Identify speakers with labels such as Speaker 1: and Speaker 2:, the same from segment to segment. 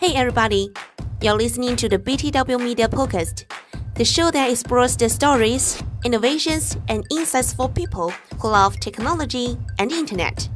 Speaker 1: Hey everybody, you're listening to the BTW Media Podcast, the show that explores the stories, innovations, and insights for people who love technology and the internet.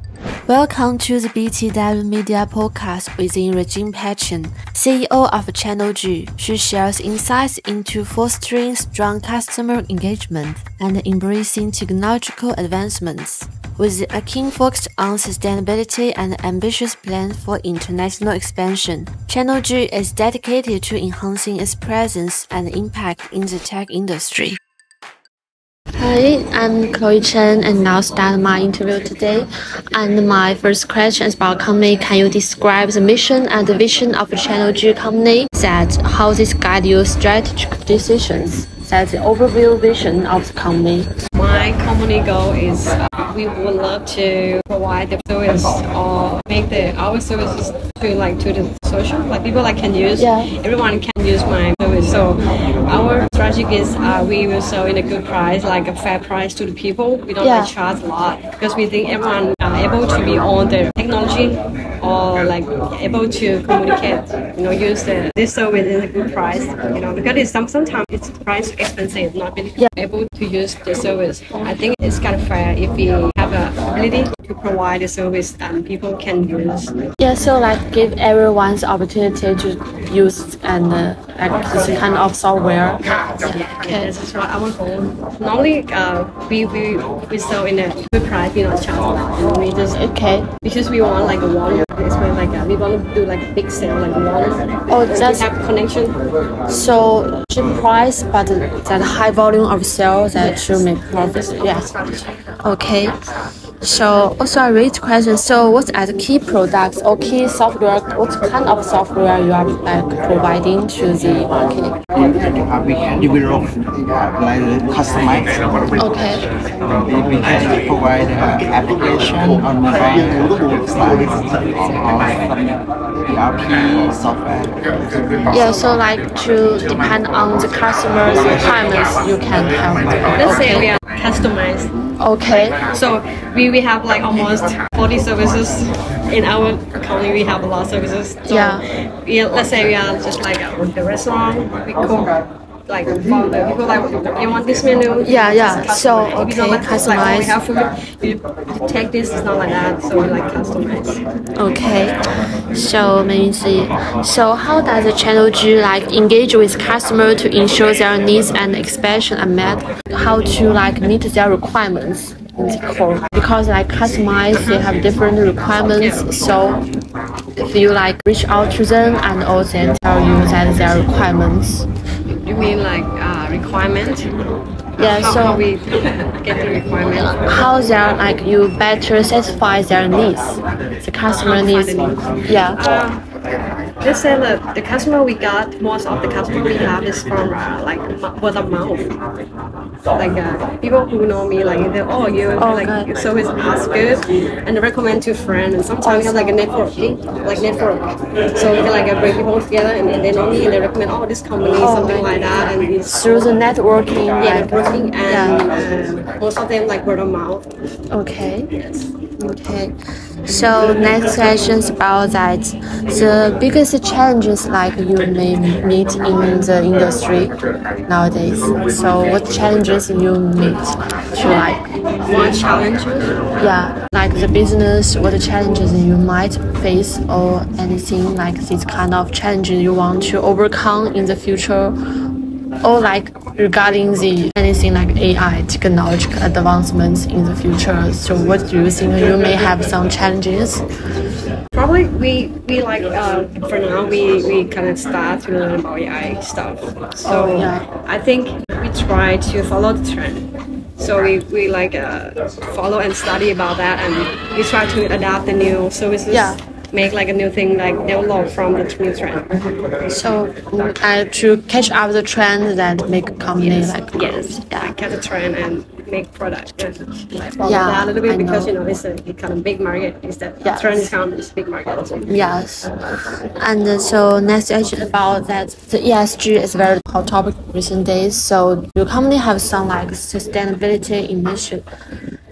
Speaker 2: Welcome to the BTW Media Podcast within Rujinun Petchin, CEO of Channel G. She shares insights into fostering strong customer engagement and embracing technological advancements. With a keen focus on sustainability and ambitious plans for international expansion, Channel G is dedicated to enhancing its presence and impact in the tech industry. Hi, I'm Chloe Chen, and now start my interview today. And my first question is about company. Can you describe the mission and the vision of Channel G company? That how this guide your strategic decisions? That's the overview vision of the company.
Speaker 3: My company goal is uh, we would love to provide the service or make the our services to like to the social like people like can use
Speaker 2: Yeah.
Speaker 3: everyone can use my service so our strategy is uh, we will sell in a good price like a fair price to the people we don't
Speaker 2: Yeah.
Speaker 3: like charge a lot because we think everyone Um, able to be on the technology or like able to communicate you know use the this service in a good price you know because it's some sometimes it's price expensive not really
Speaker 2: Yeah.
Speaker 3: able to use the service I think it's kind of fair if we have a ability to provide the service and people can use
Speaker 2: Yeah, so like give everyone's opportunity to use and uh, like this kind of software.
Speaker 3: This is what I want goal. Normally, uh, we, we we sell in a good price, you know, charge a lot. And we just
Speaker 2: Okay.
Speaker 3: because we want like a volume. It's when like uh, we want to do like a big sale, like volume.
Speaker 2: Oh, that's-
Speaker 3: have connection.
Speaker 2: So cheap price, but that high volume of sales that should make profit. Yes. Okay. So also I raised question. So what are the key products or key software? What kind of software you are like providing to the market?
Speaker 4: We can develop like customize.
Speaker 2: Okay.
Speaker 4: We, can provide uh, application on mobile device or some ERP software.
Speaker 2: Yeah. So like to depend on the customer's requirements, you can help.
Speaker 3: Let's say we Customized.
Speaker 2: Okay.
Speaker 3: So we, we have like almost 40 services in our company. We have a lot of services. So
Speaker 2: Yeah.
Speaker 3: We, let's say we are just like the restaurant. We cook like the people like you want this menu.
Speaker 2: Yeah, yeah. So,
Speaker 3: customize. If you don't
Speaker 2: okay,
Speaker 3: like, just like, we have food. You, you take this. It's not like that. So we like customize.
Speaker 2: Okay, so let me see. So how does the channel G like engage with customer to ensure their needs and expansion are met? How to like meet their requirements? Because like customize, they have different requirements. So if you like reach out to them and also tell you that their requirements.
Speaker 3: You mean like uh, requirement?
Speaker 2: Yeah,
Speaker 3: How,
Speaker 2: so
Speaker 3: how we get the requirement?
Speaker 2: how they're like you better satisfy their needs, the customer needs. Yeah.
Speaker 3: Uh, let's say that the customer we got, most of the customer we have is from uh, like word of mouth. Like uh, people who know me, like they, oh you like
Speaker 2: Okay.
Speaker 3: your service is good, and recommend to friend. And sometimes we have like a networking, like network. So we can like bring people together, and, and they know me, and they recommend oh this company, something like that, and it's
Speaker 2: Through the networking,
Speaker 3: yeah, networking,
Speaker 2: yeah.
Speaker 3: and uh, most of them like word of mouth.
Speaker 2: Okay. Okay. So next question is about that. The biggest challenges like you may meet in the industry nowadays. So what challenges you meet to like
Speaker 3: One challenge.
Speaker 2: yeah like the business what challenges you might face or anything like this kind of challenges you want to overcome in the future or like regarding the anything like AI technological advancements in the future. So what do you think you may have some challenges?
Speaker 3: Probably we we like uh, for now we, we kind of start to learn about AI stuff. So
Speaker 2: Oh, yeah.
Speaker 3: I think we try to follow the trend. So we, we like uh, follow and study about that, and we try to adapt the new services.
Speaker 2: Yeah.
Speaker 3: Make like a new thing like develop from the new trend.
Speaker 2: So uh, to catch up the trend that make a company like
Speaker 3: Yes,
Speaker 2: yeah.
Speaker 3: like catch the trend and make product and like follow
Speaker 2: Yeah,
Speaker 3: that a little bit
Speaker 2: I
Speaker 3: because
Speaker 2: know.
Speaker 3: you know it's a kind of big market. Is that
Speaker 2: Yes.
Speaker 3: trend is kind of big market.
Speaker 2: Yes, and uh, so next question about that the ESG is very hot topic recent days. So your company have some like sustainability initiative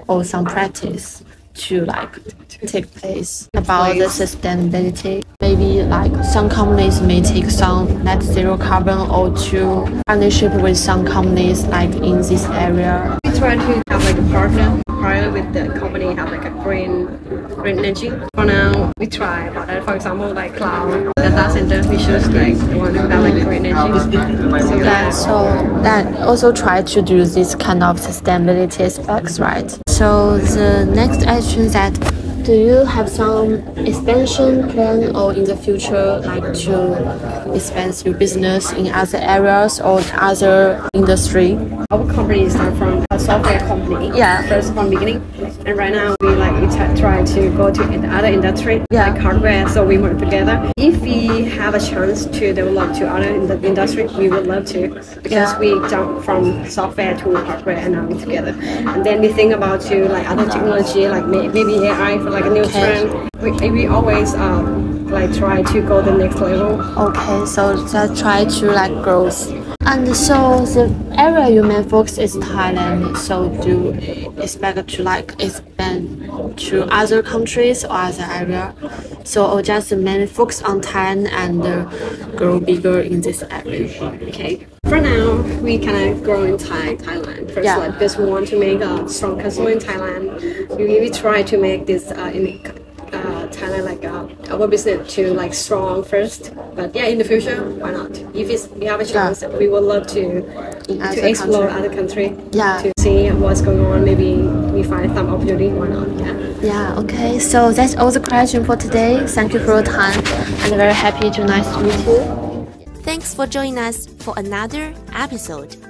Speaker 2: or some practice to like take place about the sustainability. Maybe like some companies may take some net zero carbon or to partnership with some companies like in this area?
Speaker 3: We try to have like a partner partner with the company have like a green green energy. For now, we try about that. Uh, for example, like cloud data center, we choose like one that have like green energy. So
Speaker 2: Yeah, so that also try to do this kind of sustainability aspects, right? So the next question is that do you have some expansion plan or in the future like to expand your business in other areas or other industry?
Speaker 3: our company start from a software company.
Speaker 2: Yeah.
Speaker 3: First from beginning, and right now we like we try to go to the other industry
Speaker 2: Yeah.
Speaker 3: like hardware. So we work together. If we have a chance to develop to other in the industry, we would love to because
Speaker 2: Yeah.
Speaker 3: we jump from software to hardware and now we together. And then we think about to like other technology like may- maybe AI for like a new
Speaker 2: Okay.
Speaker 3: trend. We, we always um, like try to go the next level.
Speaker 2: Okay, so that try to like grow. And so the area you main focus is Thailand. So do you expect to like expand to other countries or other area? So or just mainly focus on Thailand and uh, grow bigger in this area.
Speaker 3: Okay. For now, we kind of grow in Thai, Thailand first,
Speaker 2: Yeah.
Speaker 3: like because we want to make a strong customer in Thailand. We, we try to make this uh, in uh, Thailand like uh, our business to like strong first. But yeah, in the future, why not? If it's, we have a chance, we would love to
Speaker 2: In
Speaker 3: to explore
Speaker 2: country.
Speaker 3: other country.
Speaker 2: Yeah.
Speaker 3: To see what's going on. Maybe we find some opportunity. Why not? Yeah.
Speaker 2: Yeah, okay. So that's all the question for today. Thank you for your time and very happy to nice to meet you.
Speaker 1: Thanks for joining us for another episode.